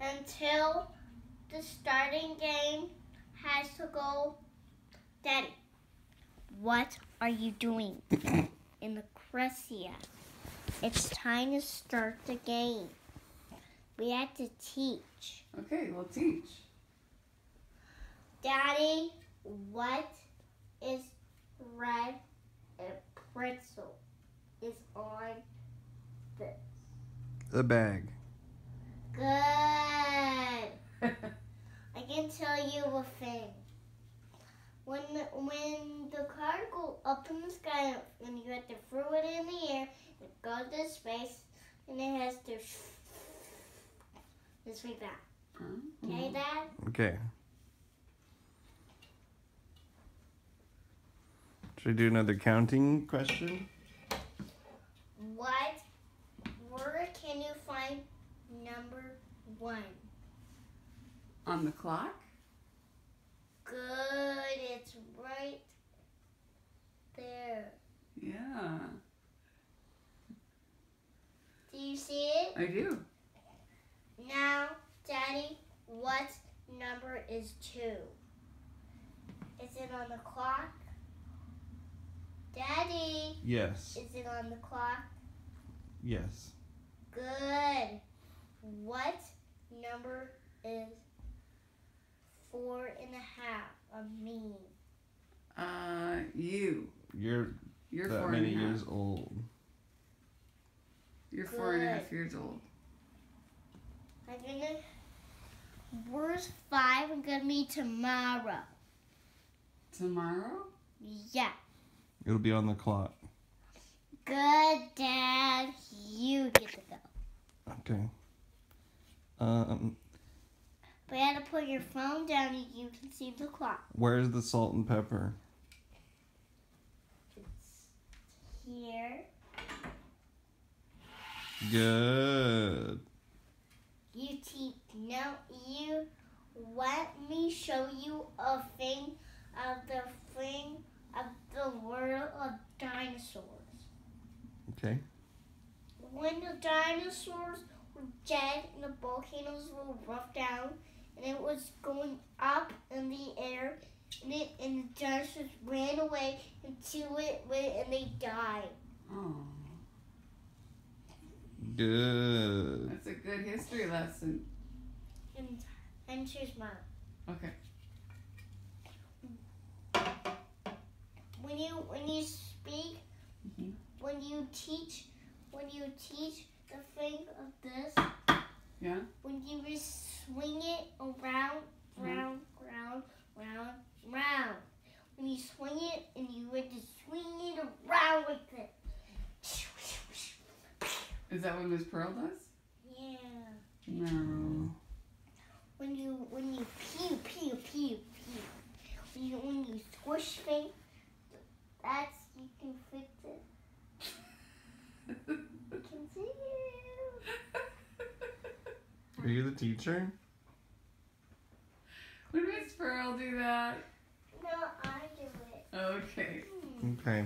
until the starting game has to go. Daddy, what are you doing in the Crescia? It's time to start the game. We have to teach. Okay, we'll teach. Daddy, what is red and pretzel is on this? The bag. Good. I can tell you a thing. When the, when the card go up in the sky and you have to throw it in the air, it goes to space and it has to just like that. Okay, Dad? Okay. Should we do another counting question? What word can you find number one? On the clock? Good, it's right there. Yeah, Do you see it? I do. Now, Daddy, what number is two? Is it on the clock? Daddy, Yes. is it on the clock? Yes. Good. What number is four and a half of me? Uh, you. You're You're that four many and a half. years old. You're four and a half Good. years old. I'm gonna. Where's five? I'm gonna be tomorrow. Tomorrow? Yeah. It'll be on the clock. Good, Dad. You get to go. Okay. Um, But you have to put your phone down and you can see the clock. where's the salt and pepper? It's here. Good. You teach. no you let me show you a thing of the thing of the world of dinosaurs. Okay. When the dinosaurs were dead and the volcanoes were roughed down and it was going up in the air and it and the dinosaurs ran away into it went and they died. Oh, Good. that's a good history lesson. And and here's mine. Okay. When you when you speak, Mhm. when you teach, when you teach the thing of this, Yeah? When you just swing it around, mm-hmm. round, round, round, round. When you swing it and you would just swing it around like this. Is that what Miss Pearl does? Yeah. No. When you when you pew pew pew pew. When you when you squish things, that's you can fix it. You can see it. Are you the teacher? Would Miss Pearl do that? No, I do it. Okay. Okay.